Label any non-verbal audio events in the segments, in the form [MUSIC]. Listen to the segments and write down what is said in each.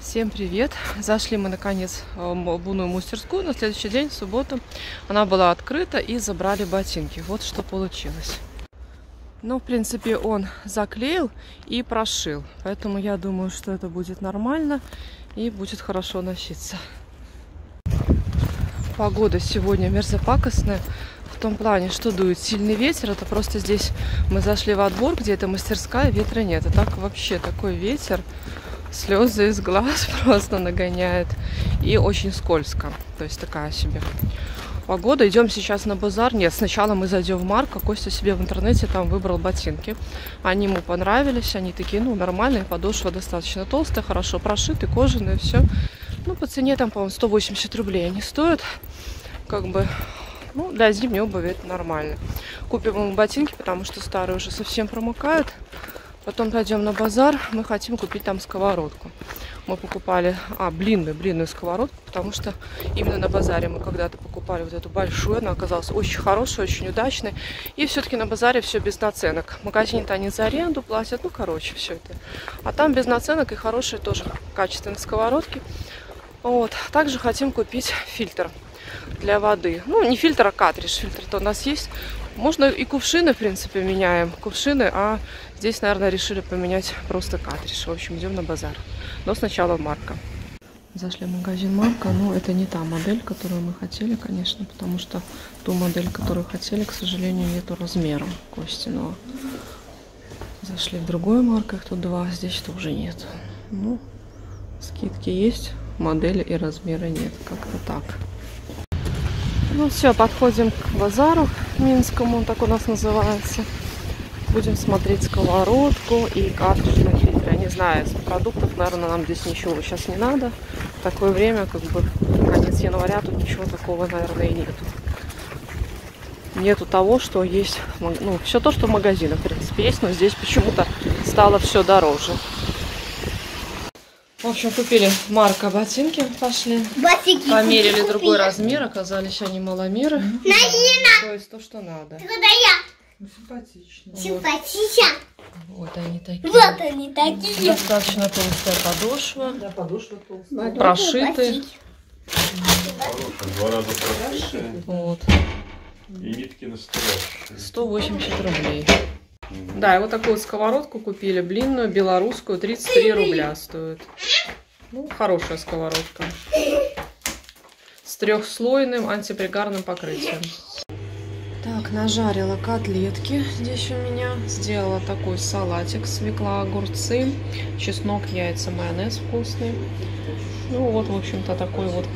Всем привет! Зашли мы наконец в обувную мастерскую. На следующий день, в субботу, она была открыта и забрали ботинки. Вот что получилось. Ну, в принципе, он заклеил и прошил. Поэтому я думаю, что это будет нормально и будет хорошо носиться. Погода сегодня мерзопакостная. В том плане, что дует сильный ветер. Это просто здесь мы зашли во двор, где это мастерская, ветра нет. А так вообще такой ветер слезы из глаз [LAUGHS] просто нагоняет. И очень скользко. То есть такая себе погода. Идем сейчас на базар. Нет, сначала мы зайдем в Марка. Костя себе в интернете там выбрал ботинки. Они ему понравились. Они такие, ну, нормальные. Подошва достаточно толстая, хорошо прошиты, кожаные, все. Ну, по цене там, по-моему, 180 рублей они стоят. Как бы, ну, для зимней обуви это нормально. Купим ему ботинки, потому что старые уже совсем промокают. Потом пойдем на базар. Мы хотим купить там сковородку. Мы покупали, а, блинную, блинную сковородку, потому что именно на базаре мы когда-то покупали вот эту большую. Она оказалась очень хорошая, очень удачной. И все-таки на базаре все без наценок. В магазине-то они за аренду платят. Ну, короче, все это. А там без наценок и хорошие тоже качественные сковородки. Вот. Также хотим купить фильтр для воды. Ну, не фильтр, а картридж. Фильтр-то у нас есть. Можно и кувшины, в принципе, меняем. Кувшины, а здесь, наверное, решили поменять просто картридж. В общем, идем на базар. Но сначала Марка. Зашли в магазин Марка, но это не та модель, которую мы хотели, конечно, потому что ту модель, которую хотели, к сожалению, нету размера Костиного. Зашли в другую Марку, их тут два, здесь тоже нет. Ну, скидки есть, модели и размера нет, как-то так. Ну все, подходим к базару Минскому, так у нас называется. Будем смотреть сковородку и картриджный фильтр. Я не знаю, из продуктов, наверное, нам здесь ничего сейчас не надо. В такое время, как бы, конец января, тут ничего такого, наверное, и нету. Нету того, что есть, ну, все то, что в магазинах, в принципе, есть, но здесь почему-то стало все дороже. В общем, купили Марка ботинки, пошли. Ботинки Померили купили. другой размер, оказались они маломеры. Найди То есть то, что надо. Когда я Ну, симпатично. симпатична. Вот они такие. Вот они такие. Достаточно толстая подошва. Да, подошва толстая. Прошиты. Два раза прошитая Вот. и нитки настоящие. 180 рублей. Да, и вот такую сковородку купили, блинную, белорусскую, 33 рубля стоит. Ну, хорошая сковородка. С трехслойным антипригарным покрытием. Так, нажарила котлетки здесь у меня. Сделала такой салатик, свекла, огурцы, чеснок, яйца, майонез вкусный. Ну вот, в общем-то, такой вот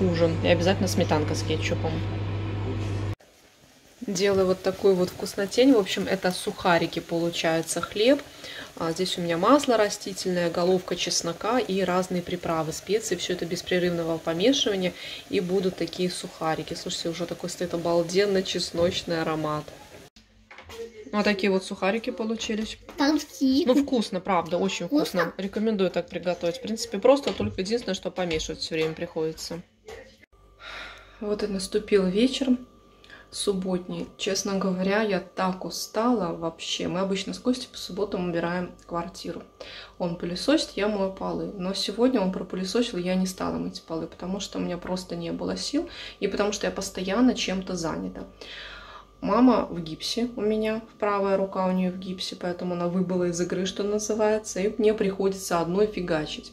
ужин. И обязательно сметанка с кетчупом. Делаю вот такой вот вкуснотень. В общем, это сухарики, получается, хлеб. А здесь у меня масло растительное, головка чеснока и разные приправы, специи. Все это беспрерывного помешивания. И будут такие сухарики. Слушайте, уже такой стоит обалденно чесночный аромат. Вот такие вот сухарики получились. Такие. Ну, вкусно, правда, очень вкусно. Рекомендую так приготовить. В принципе, просто только единственное, что помешивать все время приходится. Вот и наступил вечер субботний. Честно говоря, я так устала вообще. Мы обычно с Костей по субботам убираем квартиру. Он пылесосит, я мою полы. Но сегодня он пропылесосил, я не стала мыть полы, потому что у меня просто не было сил, и потому что я постоянно чем-то занята. Мама в гипсе у меня, правая рука у нее в гипсе, поэтому она выбыла из игры, что называется, и мне приходится одной фигачить,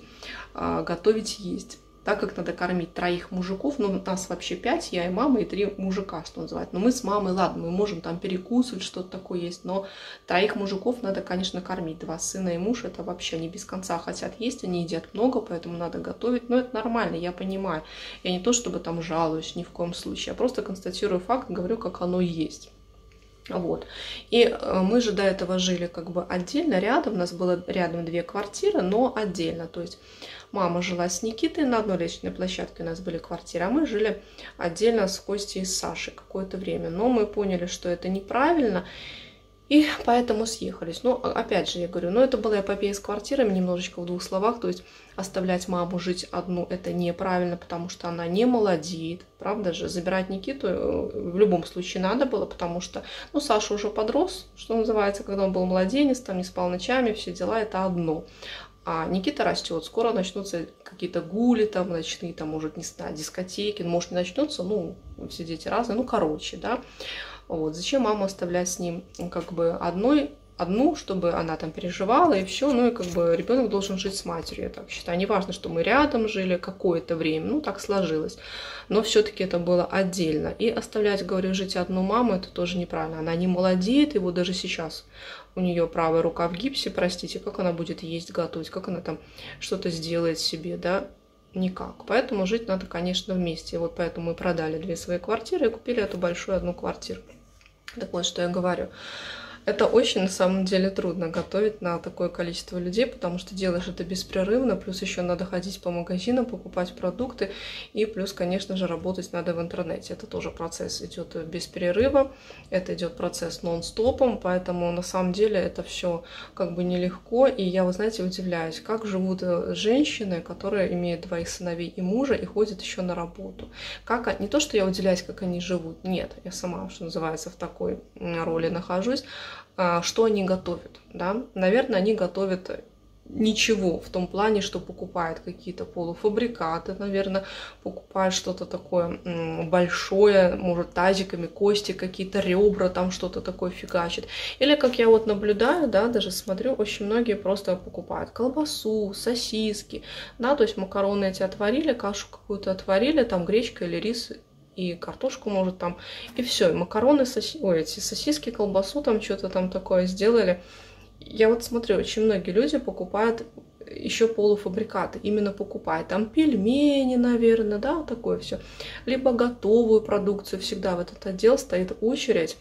а, готовить есть. Так как надо кормить троих мужиков, ну, нас вообще пять, я и мама, и три мужика, что называется. Но мы с мамой, ладно, мы можем там перекусывать, что-то такое есть, но троих мужиков надо, конечно, кормить. Два сына и муж, это вообще они без конца хотят есть, они едят много, поэтому надо готовить. Но это нормально, я понимаю. Я не то, чтобы там жалуюсь, ни в коем случае, я просто констатирую факт, говорю, как оно есть. Вот. И э, мы же до этого жили как бы отдельно, рядом. У нас было рядом две квартиры, но отдельно. То есть мама жила с Никитой на одной лестничной площадке, у нас были квартиры, а мы жили отдельно с Костей и Сашей какое-то время. Но мы поняли, что это неправильно, и поэтому съехались. Но, опять же, я говорю, ну, это была эпопея с квартирами, немножечко в двух словах. То есть оставлять маму жить одну, это неправильно, потому что она не молодеет. Правда же? Забирать Никиту э, в любом случае надо было, потому что, ну, Саша уже подрос, что называется, когда он был младенец, там не спал ночами, все дела, это одно. А Никита растет, скоро начнутся какие-то гули там ночные, там, может, не знаю, дискотеки, ну, может, не начнутся, ну, все дети разные, ну, короче, да. Вот, зачем маму оставлять с ним как бы одной одну, чтобы она там переживала и все. Ну и как бы ребенок должен жить с матерью, я так считаю. Неважно, что мы рядом жили какое-то время, ну так сложилось. Но все-таки это было отдельно. И оставлять, говорю, жить одну маму, это тоже неправильно. Она не молодеет, вот даже сейчас у нее правая рука в гипсе, простите, как она будет есть, готовить, как она там что-то сделает себе, да, никак. Поэтому жить надо, конечно, вместе. Вот поэтому мы продали две свои квартиры и купили эту большую одну квартиру. Так вот, что я говорю. Это очень, на самом деле, трудно готовить на такое количество людей, потому что делаешь это беспрерывно, плюс еще надо ходить по магазинам, покупать продукты, и плюс, конечно же, работать надо в интернете. Это тоже процесс идет без перерыва, это идет процесс нон-стопом, поэтому на самом деле это все как бы нелегко, и я, вы знаете, удивляюсь, как живут э, женщины, которые имеют двоих сыновей и мужа, и ходят еще на работу. Как, не то, что я удивляюсь, как они живут, нет, я сама, что называется, в такой роли нахожусь, что они готовят, да. Наверное, они готовят ничего в том плане, что покупает какие-то полуфабрикаты, наверное, покупает что-то такое большое, может, тазиками, кости, какие-то ребра, там что-то такое фигачит. Или, как я вот наблюдаю, да, даже смотрю, очень многие просто покупают колбасу, сосиски, да, то есть макароны эти отварили, кашу какую-то отварили, там гречка или рис и картошку, может, там, и все, и макароны, соси... Ой, эти сосиски, колбасу, там что-то там такое сделали. Я вот смотрю, очень многие люди покупают еще полуфабрикаты, именно покупают там пельмени, наверное, да, вот такое все, либо готовую продукцию, всегда в этот отдел стоит очередь,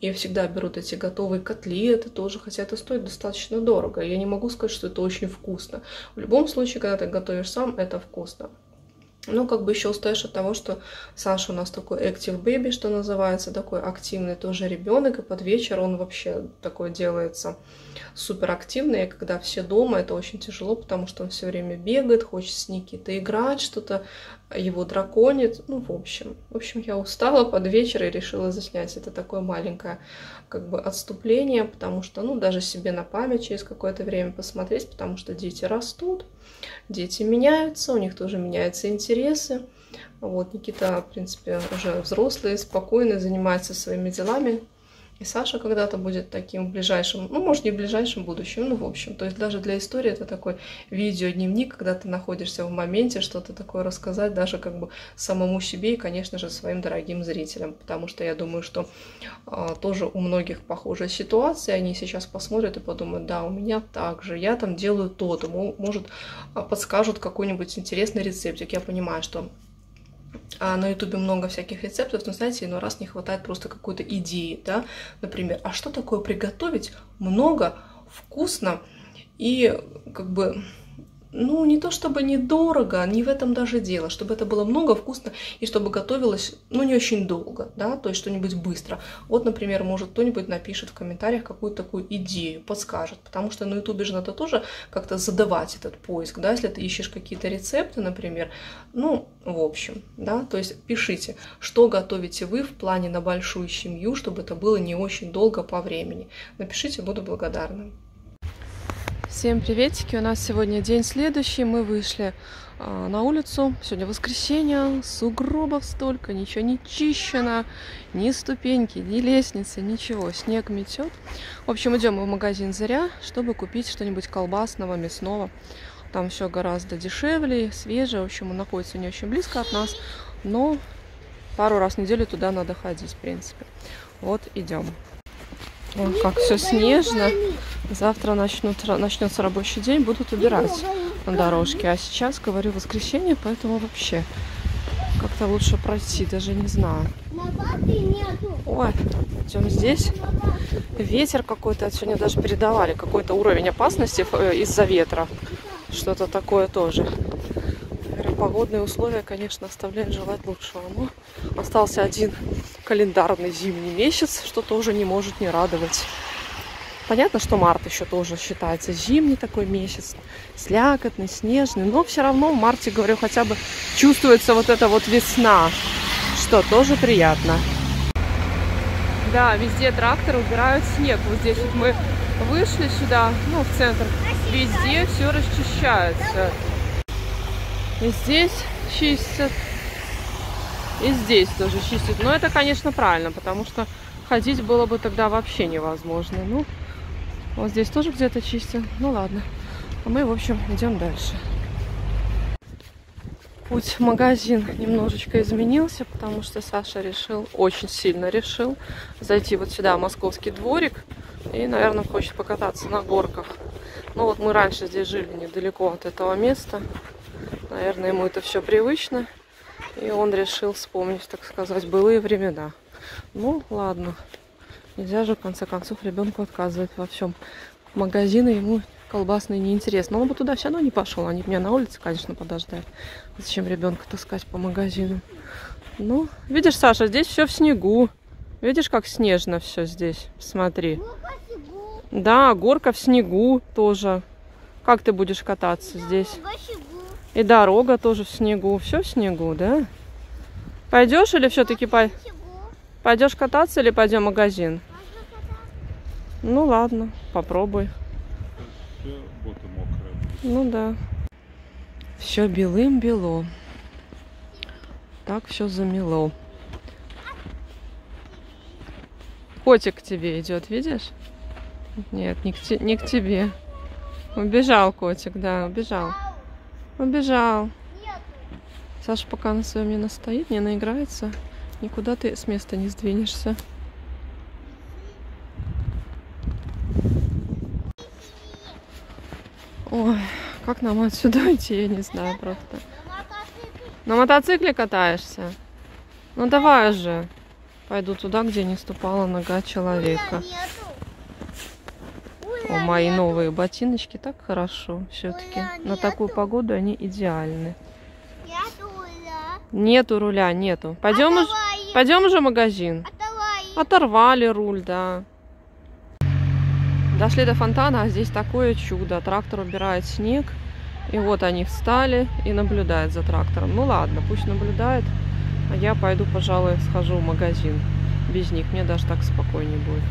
и всегда берут эти готовые котлеты тоже, хотя это стоит достаточно дорого. Я не могу сказать, что это очень вкусно. В любом случае, когда ты готовишь сам, это вкусно. Ну, как бы еще устаешь от того, что Саша у нас такой active baby, что называется, такой активный тоже ребенок, и под вечер он вообще такой делается супер активный, и когда все дома, это очень тяжело, потому что он все время бегает, хочет с Никитой играть, что-то его драконит, ну, в общем. В общем, я устала под вечер и решила заснять это такое маленькое, как бы, отступление, потому что, ну, даже себе на память через какое-то время посмотреть, потому что дети растут, дети меняются, у них тоже меняются интересы. Вот, Никита, в принципе, уже взрослый, спокойный, занимается своими делами, и Саша когда-то будет таким в ближайшем, ну, может, не в ближайшем будущем, ну, в общем. То есть даже для истории это такой видеодневник, когда ты находишься в моменте, что-то такое рассказать даже как бы самому себе и, конечно же, своим дорогим зрителям. Потому что я думаю, что а, тоже у многих похожая ситуация. Они сейчас посмотрят и подумают, да, у меня так же, я там делаю то-то, может, а, подскажут какой-нибудь интересный рецептик. Я понимаю, что а на ютубе много всяких рецептов, но, знаете, иной раз не хватает просто какой-то идеи, да, например, а что такое приготовить много, вкусно и как бы ну, не то чтобы недорого, не в этом даже дело, чтобы это было много, вкусно, и чтобы готовилось, ну, не очень долго, да, то есть что-нибудь быстро. Вот, например, может кто-нибудь напишет в комментариях какую-то такую идею, подскажет, потому что на ютубе же надо тоже как-то задавать этот поиск, да, если ты ищешь какие-то рецепты, например, ну, в общем, да, то есть пишите, что готовите вы в плане на большую семью, чтобы это было не очень долго по времени. Напишите, буду благодарна. Всем приветики! У нас сегодня день следующий. Мы вышли э, на улицу. Сегодня воскресенье. Сугробов столько. Ничего не чищено. Ни ступеньки, ни лестницы, ничего. Снег метет. В общем, идем в магазин Заря, чтобы купить что-нибудь колбасного, мясного. Там все гораздо дешевле, свежее. В общем, он находится не очень близко от нас. Но пару раз в неделю туда надо ходить, в принципе. Вот, идем. Ой, как все снежно. Завтра начнут, начнется рабочий день, будут убирать на дорожке. А сейчас, говорю, воскресенье, поэтому вообще как-то лучше пройти, даже не знаю. Ой, идем здесь. Ветер какой-то, сегодня даже передавали какой-то уровень опасности э, из-за ветра. Что-то такое тоже. Погодные условия, конечно, оставляют желать лучшего. Но остался один календарный зимний месяц, что тоже не может не радовать. Понятно, что март еще тоже считается зимний такой месяц, слякотный, снежный, но все равно в марте, говорю, хотя бы чувствуется вот эта вот весна, что тоже приятно. Да, везде тракторы убирают снег. Вот здесь вот мы вышли сюда, ну, в центр везде все расчищается. И здесь чистят, и здесь тоже чистят. Но это, конечно, правильно, потому что ходить было бы тогда вообще невозможно. Ну, вот здесь тоже где-то чистят. Ну ладно. А мы, в общем, идем дальше. Путь в магазин немножечко изменился, потому что Саша решил, очень сильно решил, зайти вот сюда, в московский дворик, и, наверное, хочет покататься на горках. Ну вот мы раньше здесь жили недалеко от этого места. Наверное, ему это все привычно. И он решил вспомнить, так сказать, былые времена. Ну, ладно. Нельзя же, в конце концов, ребенку отказывать во всем. Магазины ему колбасные неинтересно. Он бы туда все равно не пошел. Они меня на улице, конечно, подождать. Зачем ребенка таскать по магазинам? Ну, видишь, Саша, здесь все в снегу. Видишь, как снежно все здесь? Смотри. Да, горка в снегу тоже. Как ты будешь кататься здесь? И дорога тоже в снегу. Все в снегу, да? Пойдешь или все-таки по... пойдешь кататься или пойдем в магазин? Ну ладно, попробуй. Все. Ну да. Все белым-бело. Так все замело. Котик к тебе идет, видишь? Нет, не к, не к тебе. Убежал котик, да, убежал. Убежал. Саша пока на своем не настоит, не наиграется. Никуда ты с места не сдвинешься. Ой, как нам отсюда идти, я не знаю просто. На мотоцикле катаешься? Ну давай же. Пойду туда, где не ступала нога человека. О, мои новые ботиночки так хорошо все-таки. На такую погоду они идеальны. Нету руля, нету. Пойдем уже, пойдем уже в магазин. Оторвали руль, да. Дошли до фонтана, а здесь такое чудо. Трактор убирает снег. И вот они встали и наблюдают за трактором. Ну ладно, пусть наблюдает. А я пойду, пожалуй, схожу в магазин. Без них мне даже так спокойнее будет.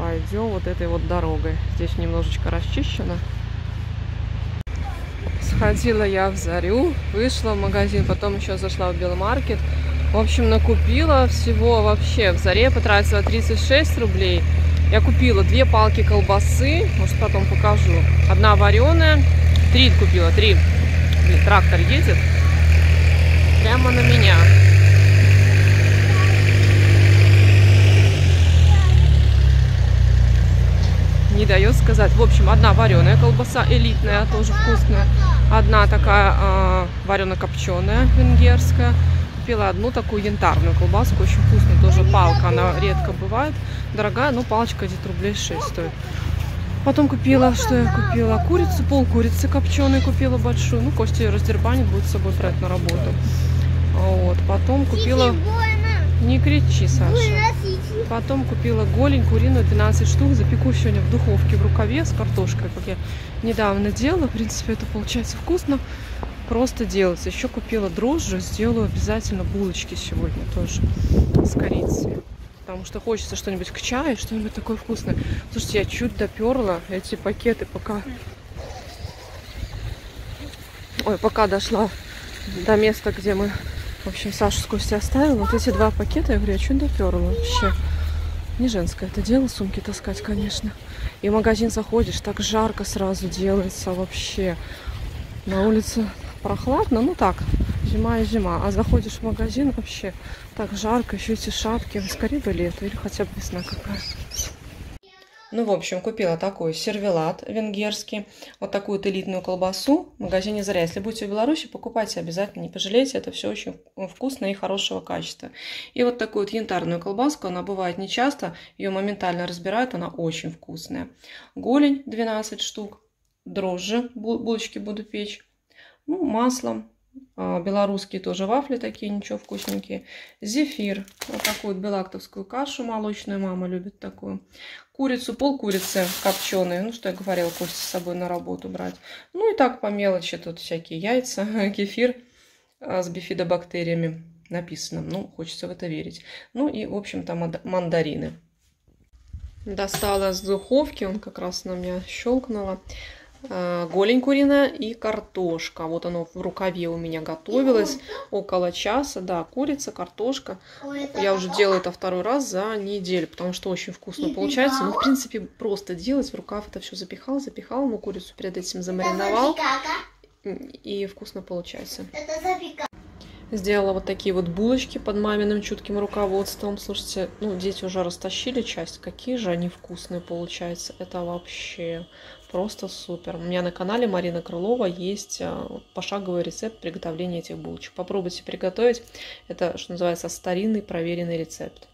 Пойдем вот этой вот дорогой. Здесь немножечко расчищено. Сходила я в Зарю, вышла в магазин, потом еще зашла в Белмаркет. В общем, накупила всего вообще. В Заре потратила 36 рублей. Я купила две палки колбасы, может потом покажу. Одна вареная, три купила, три. Блин, трактор едет прямо на меня. Не дает сказать. В общем, одна вареная колбаса, элитная, тоже вкусная. Одна такая э, варено-копченая, венгерская. Купила одну такую янтарную колбаску, очень вкусную, тоже палка, она редко бывает. Дорогая, но палочка где-то рублей 6 стоит. Потом купила, что я купила? Курицу, пол курицы копченой купила большую. Ну, Костя ее раздербанит, будет с собой брать на работу. Вот, потом купила... Не кричи, Саша. Потом купила голень куриную 12 штук. Запеку сегодня в духовке в рукаве с картошкой, как я недавно делала. В принципе, это получается вкусно. Просто делается. Еще купила дрожжи. Сделаю обязательно булочки сегодня тоже с корицей. Потому что хочется что-нибудь к чаю, что-нибудь такое вкусное. Слушайте, я чуть доперла эти пакеты, пока... Ой, пока дошла до места, где мы, в общем, Сашу с Костей оставила. Вот эти два пакета, я говорю, я чуть доперла вообще. Не женское это дело, сумки таскать, конечно. И в магазин заходишь, так жарко сразу делается вообще. На улице прохладно, ну так, зима и зима. А заходишь в магазин вообще так жарко, еще эти шапки. Скорее бы лето или хотя бы весна какая. Ну, в общем, купила такой сервелат венгерский, вот такую элитную колбасу в магазине Заря. Если будете в Беларуси, покупайте обязательно, не пожалейте, это все очень вкусно и хорошего качества. И вот такую вот янтарную колбаску, она бывает нечасто, ее моментально разбирают, она очень вкусная. Голень 12 штук, дрожжи, булочки буду печь, ну, маслом, а, белорусские тоже вафли такие, ничего вкусненькие. Зефир, вот такую вот белактовскую кашу молочную, мама любит такую. Курицу, пол курицы копченые, ну, что я говорила, Костя с собой на работу брать. Ну, и так по мелочи тут всякие яйца, [LAUGHS] кефир а, с бифидобактериями написано. Ну, хочется в это верить. Ну, и, в общем-то, мандарины. Достала с духовки, он как раз на меня щелкнула. Э, Голень куриная и картошка. Вот оно в рукаве у меня готовилось около часа. Да, курица, картошка. Я уже делаю это второй раз за неделю, потому что очень вкусно получается. Ну, в принципе, просто делать. В рукав это все запихал, запихал. Ну, курицу перед этим замариновал. И вкусно получается. Сделала вот такие вот булочки под маминым чутким руководством. Слушайте, ну, дети уже растащили часть. Какие же они вкусные получаются. Это вообще просто супер. У меня на канале Марина Крылова есть э, пошаговый рецепт приготовления этих булочек. Попробуйте приготовить. Это, что называется, старинный проверенный рецепт.